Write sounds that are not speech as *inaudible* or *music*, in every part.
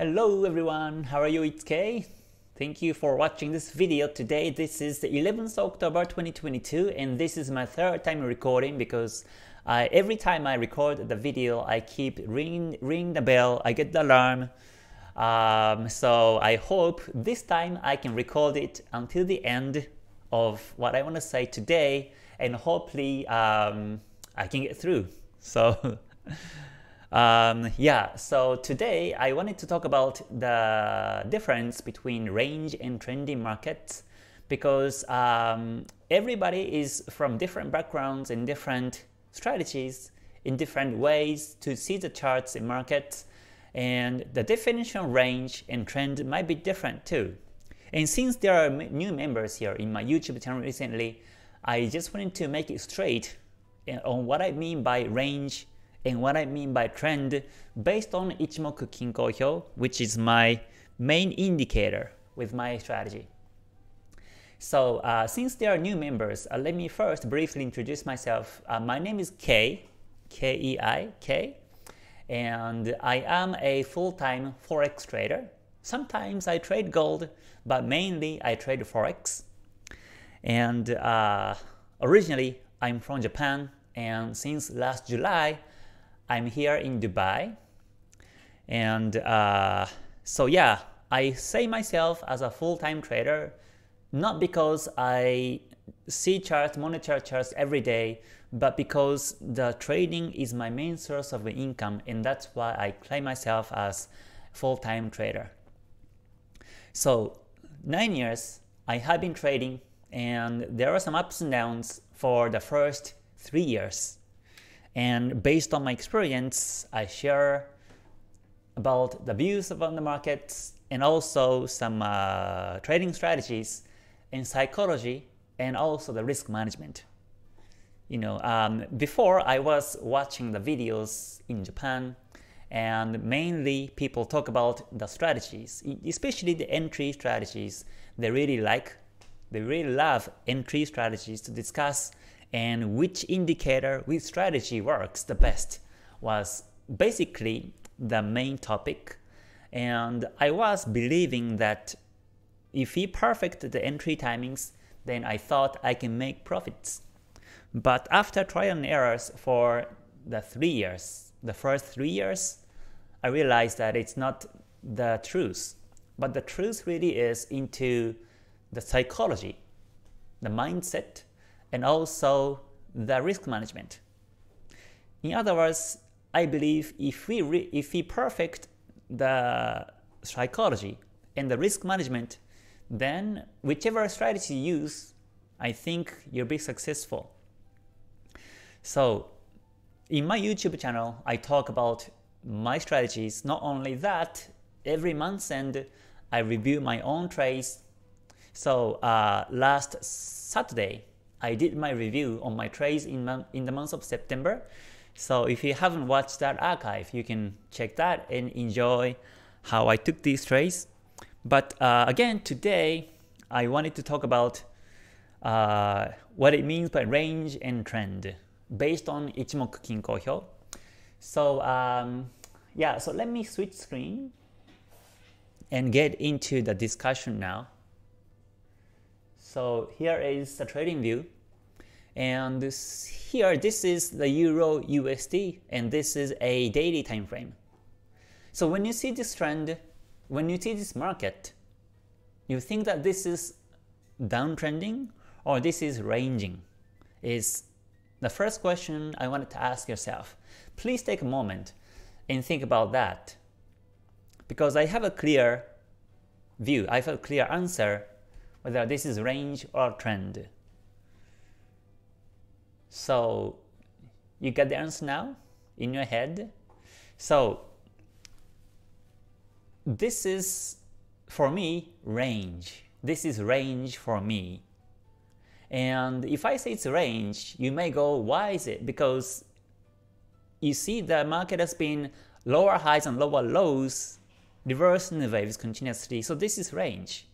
Hello everyone, how are you? It's Kei. Thank you for watching this video today. This is the 11th October 2022 and this is my third time recording because I, every time I record the video I keep ringing ring the bell, I get the alarm. Um, so I hope this time I can record it until the end of what I want to say today and hopefully um, I can get through. So *laughs* um, yeah, so today I wanted to talk about the difference between range and trending markets because um, everybody is from different backgrounds and different strategies in different ways to see the charts in markets and the definition of range and trend might be different too. And since there are new members here in my YouTube channel recently, I just wanted to make it straight eh, on what I mean by range and what I mean by trend based on Ichimoku Kinko Hyo, which is my main indicator with my strategy. So uh, since there are new members, uh, let me first briefly introduce myself. Uh, my name is Kei, K-E-I, K, and I am a full-time forex trader. Sometimes I trade gold, but mainly I trade forex. And uh, originally I'm from Japan, and since last July I'm here in Dubai. And uh, so yeah, I say myself as a full-time trader, not because I see charts, monitor charts every day, but because the trading is my main source of income and that's why I claim myself as full-time trader. So nine years I have been trading and there are some ups and downs for the first three years. And based on my experience, I share about the views about the markets and also some uh, trading strategies and psychology and also the risk management. You know, um, before I was watching the videos in Japan and mainly people talk about the strategies, especially the entry strategies. They really like, they really love entry strategies to discuss and which indicator, which strategy works the best was basically the main topic. And I was believing that if we perfect the entry timings, then I thought I can make profits. But after trial and errors for the three years, the first three years, I realized that it's not the truth. But the truth really is into the psychology, the mindset, and also the risk management. In other words, I believe if we, if we perfect the psychology and the risk management, then whichever strategy you use, I think you'll be successful. So in my YouTube channel, I talk about my strategies. Not only that, every month and I review my own trades. So uh, last Saturday, I did my review on my trades in, in the month of September. So if you haven't watched that archive, you can check that and enjoy how I took these trades. But uh, again, today I wanted to talk about uh, what it means by range and trend based on Ichimoku Kinko Hyo. So um, yeah, so let me switch screen and get into the discussion now. So here is the TradingView. And this, here, this is the Euro USD, and this is a daily time frame. So when you see this trend, when you see this market, you think that this is downtrending or this is ranging? Is the first question I wanted to ask yourself. Please take a moment and think about that. Because I have a clear view, I have a clear answer whether this is range or trend. So you get the answer now in your head. So this is for me range. This is range for me. And if I say it's range, you may go, why is it? Because you see the market has been lower highs and lower lows, reversing the waves continuously. So this is range.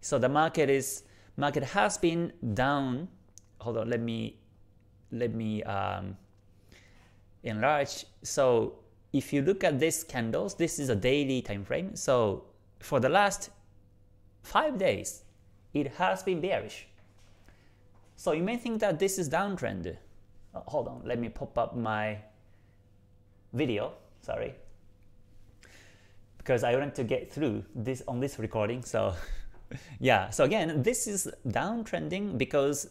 So the market is market has been down. Hold on, let me let me um, enlarge. So if you look at this candles, this is a daily time frame. So for the last five days, it has been bearish. So you may think that this is downtrend. Uh, hold on, let me pop up my video. Sorry, because I wanted to get through this on this recording. So *laughs* yeah, so again, this is downtrending because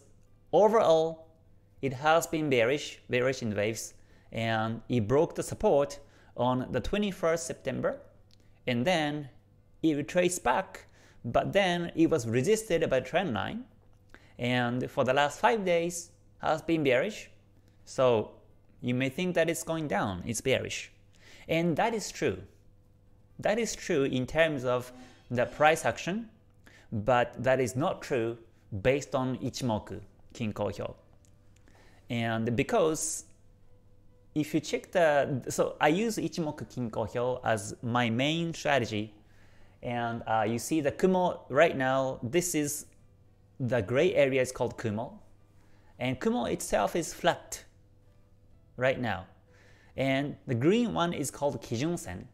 overall it has been bearish, bearish in waves, and it broke the support on the 21st September, and then it retraced back, but then it was resisted by trend line, and for the last 5 days has been bearish, so you may think that it's going down, it's bearish. And that is true. That is true in terms of the price action, but that is not true based on Ichimoku, Kinko Hyo. And because if you check the, so I use Ichimoku Kinko Hyo as my main strategy, and uh, you see the Kumo right now, this is the gray area is called Kumo, and Kumo itself is flat right now. And the green one is called Kijun-sen,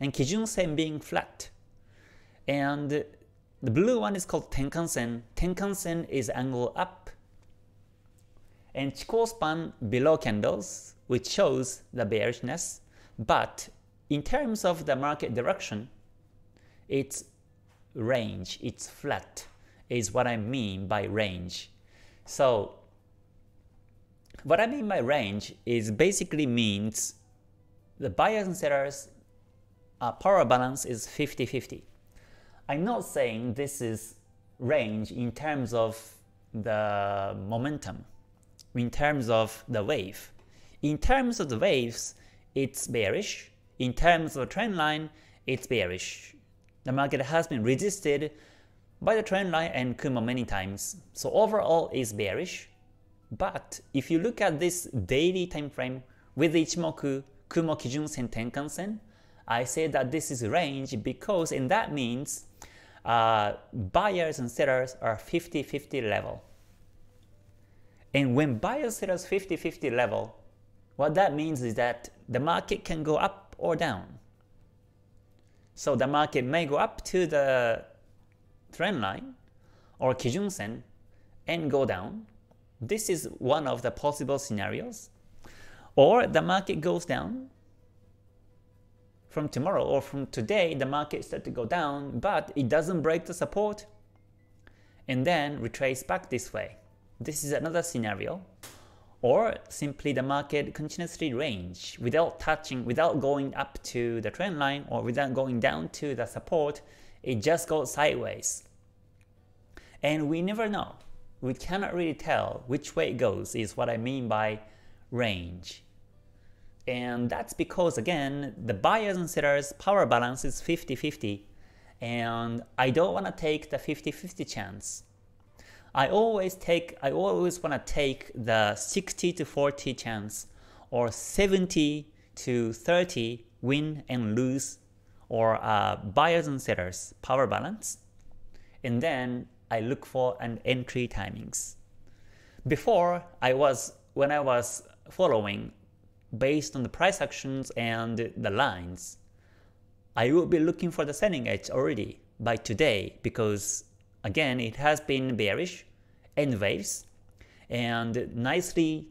and Kijun-sen being flat. And the blue one is called Tenkan-sen. Tenkan-sen is angle up. And Chikou span below candles, which shows the bearishness. But in terms of the market direction, it's range, it's flat, is what I mean by range. So what I mean by range is basically means the buyers and sellers uh, power balance is 50-50. I'm not saying this is range in terms of the momentum, in terms of the wave. In terms of the waves, it's bearish. In terms of the trend line, it's bearish. The market has been resisted by the trend line and Kumo many times, so overall is bearish. But if you look at this daily time frame with Ichimoku, Kumo Kijun Sen Tenkan Sen, I say that this is range because and that means uh, buyers and sellers are 50-50 level. And when buyers and sellers 50-50 level, what that means is that the market can go up or down. So the market may go up to the trend line or Kijun Sen and go down, this is one of the possible scenarios. Or the market goes down from tomorrow or from today, the market starts to go down, but it doesn't break the support and then retrace back this way. This is another scenario. Or simply the market continuously range without touching, without going up to the trend line or without going down to the support, it just goes sideways. And we never know we cannot really tell which way it goes is what I mean by range. And that's because again, the buyers and sellers power balance is 50-50 and I don't want to take the 50-50 chance. I always take I always want to take the 60 to 40 chance or 70 to 30 win and lose or uh, buyers and sellers power balance and then I look for an entry timings. Before, I was when I was following based on the price actions and the lines, I will be looking for the selling edge already by today because again it has been bearish and waves and nicely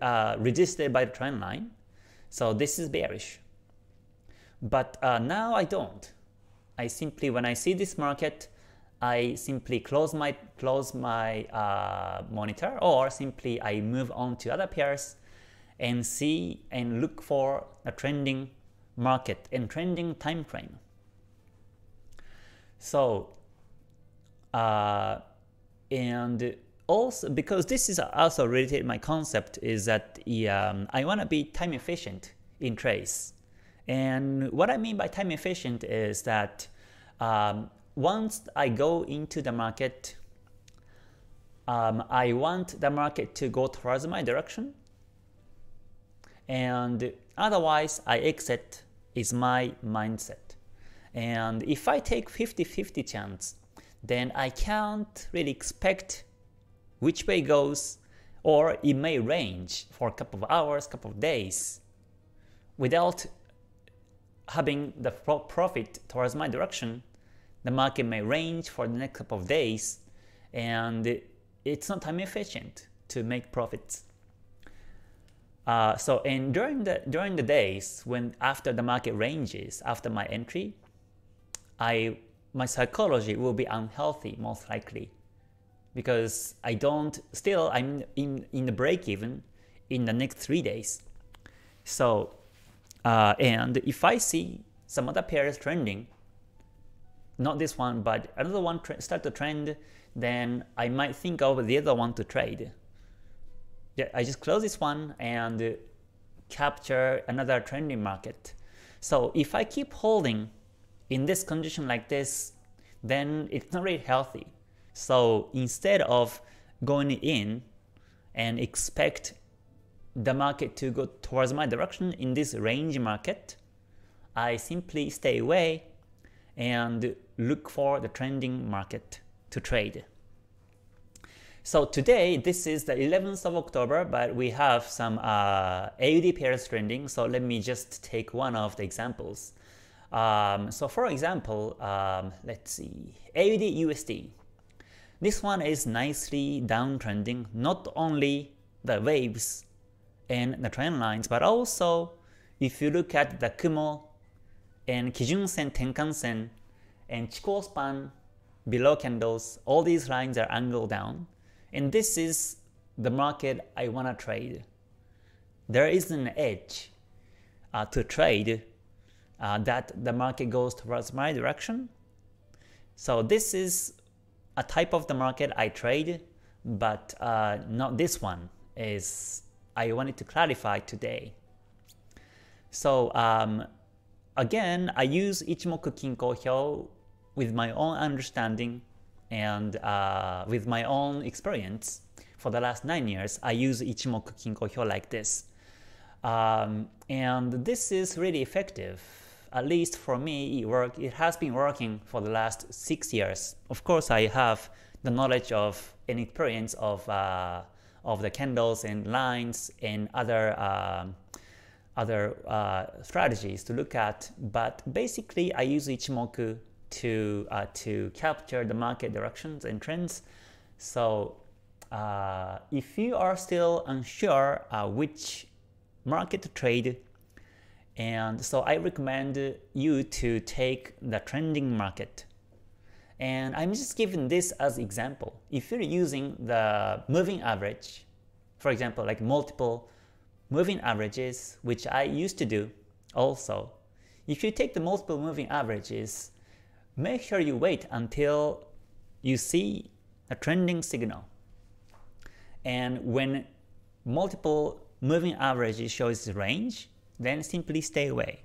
uh, resisted by the trend line. So this is bearish. But uh, now I don't. I simply, when I see this market, I simply close my close my uh, monitor or simply I move on to other pairs and see and look for a trending market and trending time frame. So uh, and also because this is also related my concept is that um, I want to be time efficient in trades. And what I mean by time efficient is that um, once I go into the market, um, I want the market to go towards my direction. And otherwise, I exit is my mindset. And if I take 50-50 chance, then I can't really expect which way goes or it may range for a couple of hours, couple of days without having the profit towards my direction, the market may range for the next couple of days, and it's not time efficient to make profits. Uh, so and during the during the days when after the market ranges after my entry, I my psychology will be unhealthy most likely because I don't still I'm in in the break even in the next three days. So uh, and if I see some other pairs trending, not this one but another one start to trend, then I might think of the other one to trade. Yeah, I just close this one and uh, capture another trending market. So if I keep holding in this condition like this, then it's not really healthy. So instead of going in and expect the market to go towards my direction in this range market, I simply stay away and look for the trending market to trade. So today, this is the 11th of October, but we have some uh, AUD pairs trending, so let me just take one of the examples. Um, so for example, um, let's see, AUD USD. This one is nicely downtrending, not only the waves and the trend lines, but also if you look at the Kumo and Kijun Sen, Tenkan Sen, and Chikou span below candles, all these lines are angled down. And this is the market I want to trade. There is an edge uh, to trade uh, that the market goes towards my direction. So this is a type of the market I trade, but uh, not this one is I wanted to clarify today. So um, again, I use Ichimoku Kinko Hyo with my own understanding and uh, with my own experience. For the last 9 years, I use Ichimoku Kinko Hyo like this. Um, and this is really effective at least for me, it, work, it has been working for the last six years. Of course, I have the knowledge of and experience of uh, of the candles and lines and other uh, other uh, strategies to look at. But basically, I use Ichimoku to uh, to capture the market directions and trends. So uh, if you are still unsure uh, which market to trade, and so I recommend you to take the trending market. And I'm just giving this as example. If you're using the moving average, for example, like multiple moving averages, which I used to do also, if you take the multiple moving averages, make sure you wait until you see a trending signal. And when multiple moving averages shows range, then simply stay away.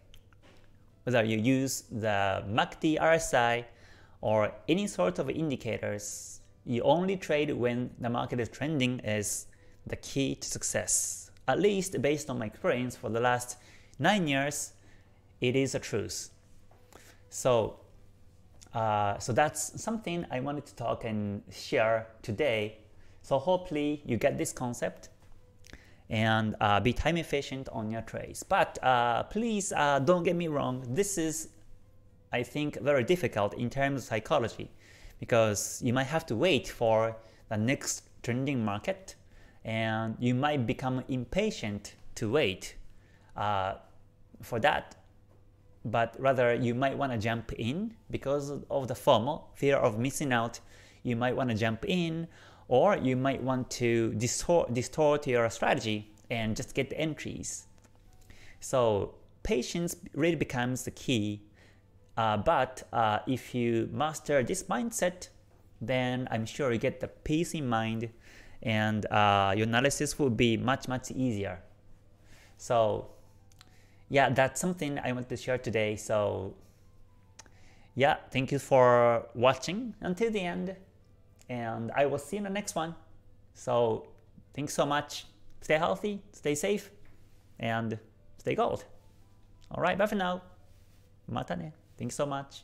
Whether you use the MACD RSI or any sort of indicators, you only trade when the market is trending is the key to success. At least based on my experience for the last 9 years, it is a truth. So, uh, so that's something I wanted to talk and share today. So hopefully you get this concept and uh, be time efficient on your trades. But uh, please uh, don't get me wrong, this is I think very difficult in terms of psychology because you might have to wait for the next trending market and you might become impatient to wait uh, for that but rather you might want to jump in because of the FOMO, fear of missing out. You might want to jump in or you might want to distort, distort your strategy and just get the entries. So patience really becomes the key. Uh, but uh, if you master this mindset, then I'm sure you get the peace in mind and uh, your analysis will be much, much easier. So yeah, that's something I want to share today. So yeah, thank you for watching until the end and I will see you in the next one. So thanks so much. Stay healthy, stay safe, and stay gold. Alright, bye for now. Mata ne. Thanks so much.